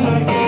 like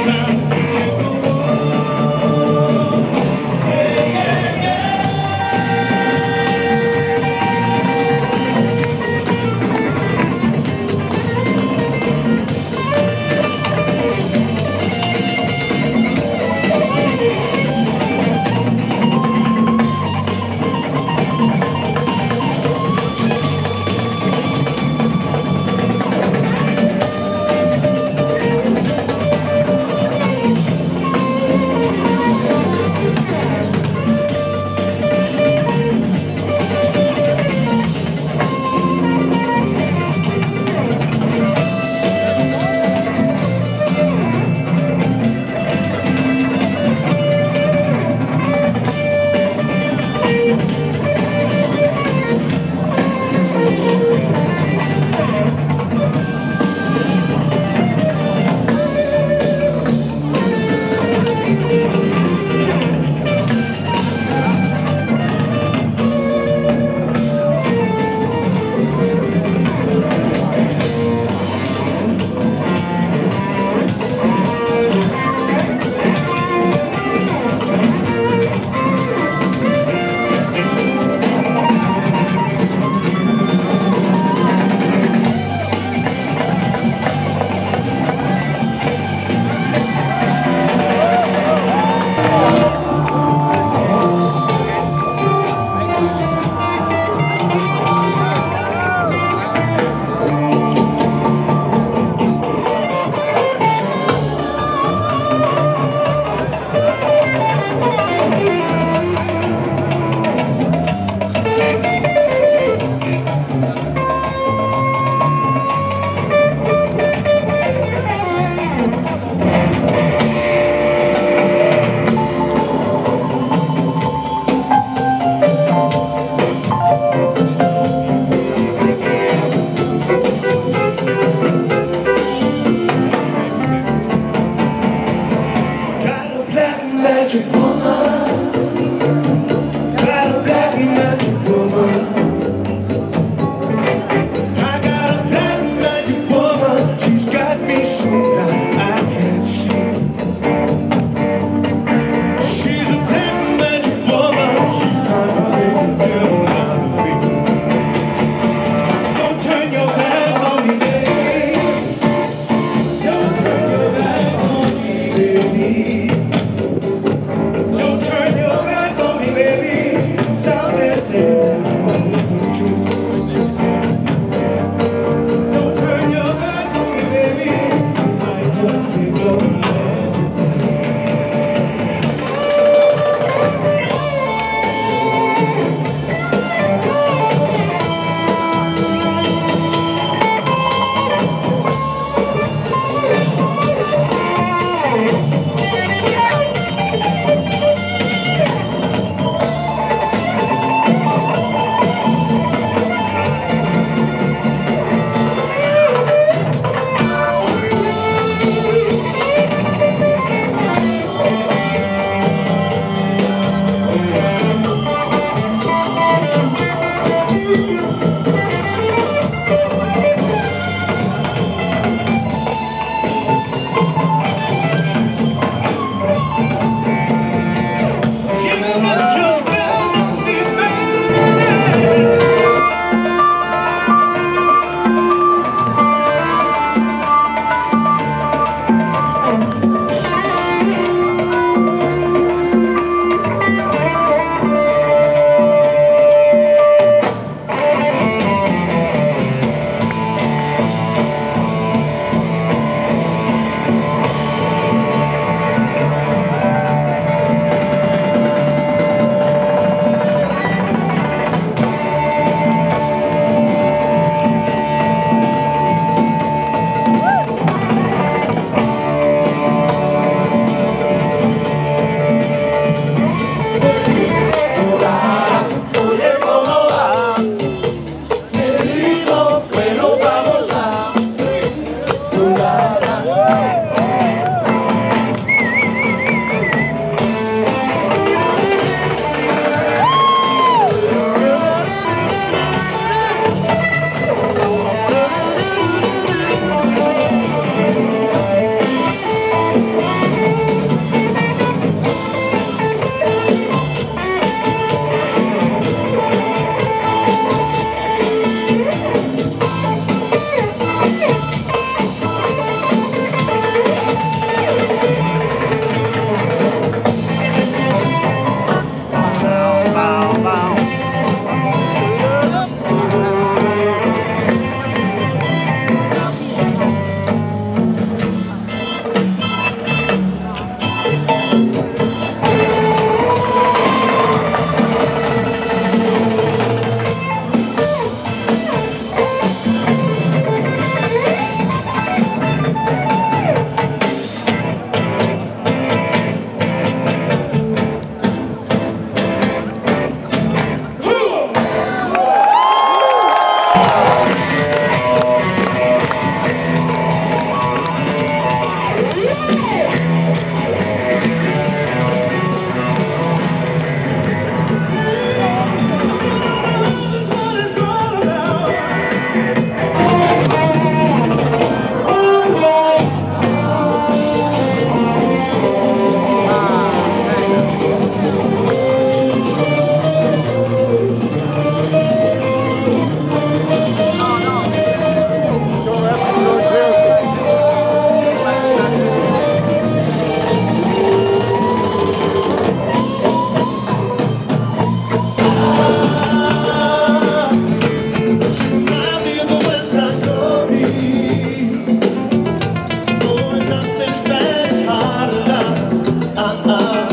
electric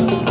forget about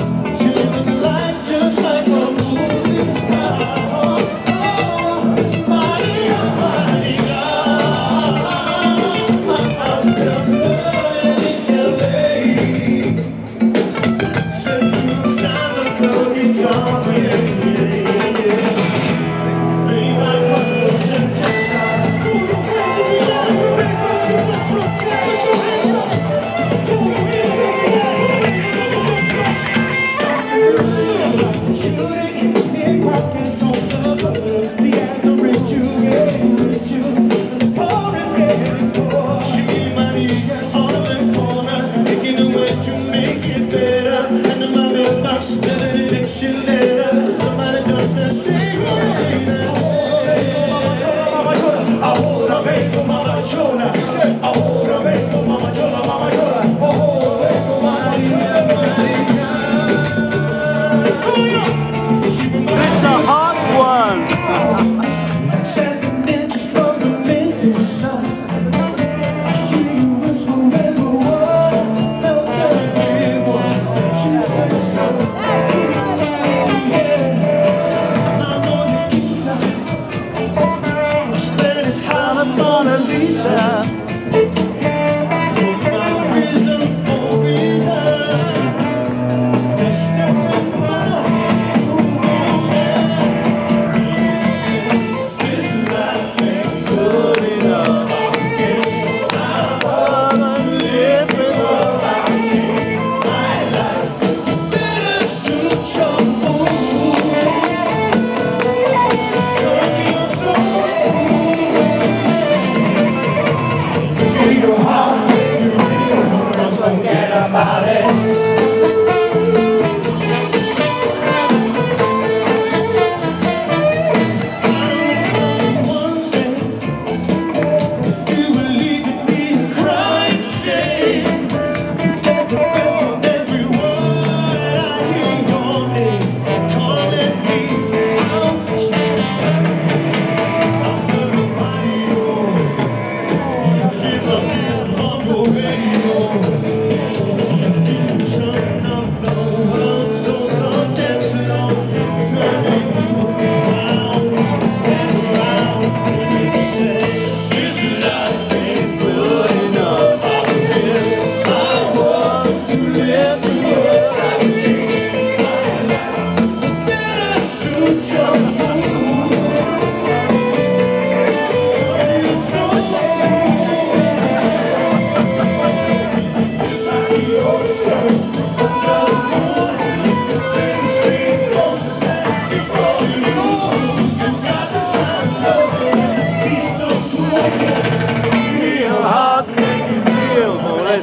it. heart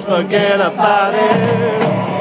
make it real, oh,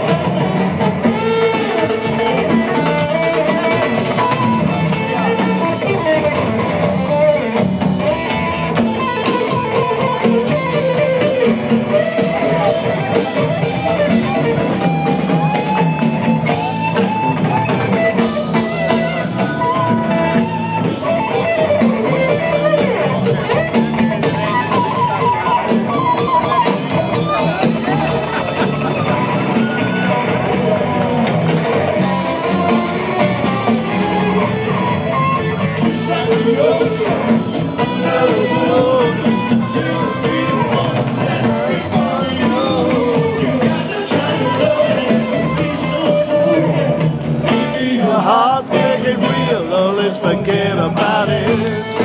about it.